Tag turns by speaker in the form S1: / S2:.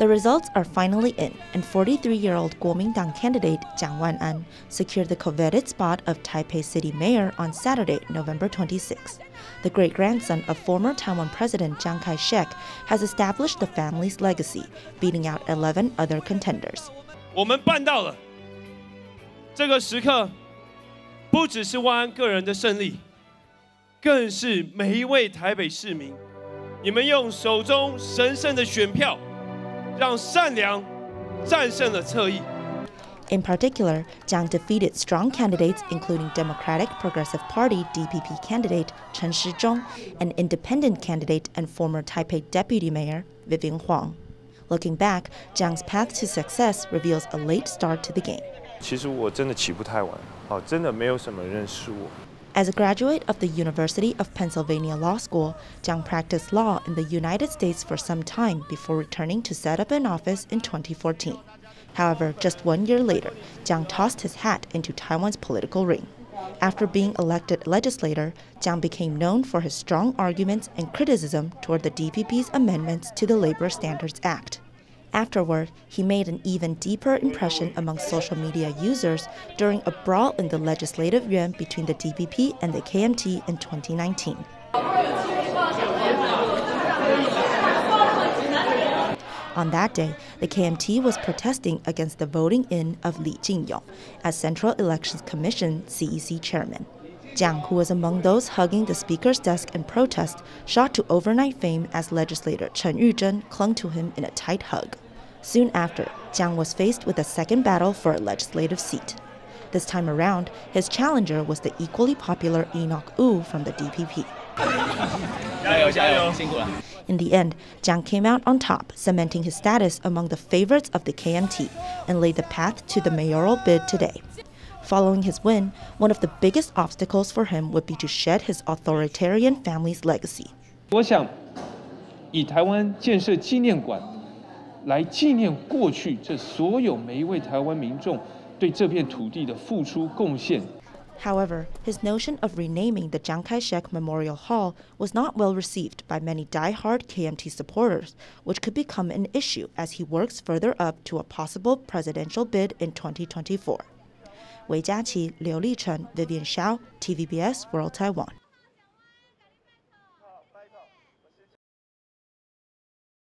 S1: The results are finally in, and 43 year old Kuomintang candidate Chiang Wan-an secured the coveted spot of Taipei City Mayor on Saturday, November 26. The great grandson of former Taiwan President Chiang Kai shek has established the family's legacy, beating out 11 other contenders.
S2: 我们办到了！这个时刻，不只是万安个人的胜利，更是每一位台北市民。你们用手中神圣的选票。让善良战胜了侧翼。
S1: In particular, Chiang defeated strong candidates including Democratic Progressive Party DPP candidate Chen Shizhong and independent candidate and former Taipei deputy mayor Vivian Huang. Looking back, Chiang's path to success reveals a late start to the game.
S3: 其实我真的起步太晚，好，真的没有什么人认识我。
S1: As a graduate of the University of Pennsylvania Law School, Chiang practiced law in the United States for some time before returning to set up an office in 2014. However, just one year later, Chiang tossed his hat into Taiwan's political ring. After being elected legislator, Chiang became known for his strong arguments and criticism toward the DPP's amendments to the Labor Standards Act. Afterward, he made an even deeper impression among social media users during a brawl in the legislative yuan between the DPP and the KMT in 2019. On that day, the KMT was protesting against the voting in of Li Jingyong as Central Elections Commission CEC chairman. Chiang, who was among those hugging the speaker's desk in protest, shot to overnight fame as legislator Chen Yuzhen clung to him in a tight hug. Soon after, Chiang was faced with a second battle for a legislative seat. This time around, his challenger was the equally popular Enoch Wu from the DPP. In the end, Chiang came out on top, cementing his status among the favorites of the KMT and laid the path to the mayoral bid today. Following his win, one of the biggest obstacles for him would be to shed his authoritarian family's legacy.
S4: 我想，以台湾建设纪念馆来纪念过去这所有每一位台湾民众对这片土地的付出贡献。
S1: However, his notion of renaming the Chiang Kai-shek Memorial Hall was not well received by many die-hard KMT supporters, which could become an issue as he works further up to a possible presidential bid in 2024. 韦佳琪、刘立成、Vivian Shao、TVBS World Taiwan。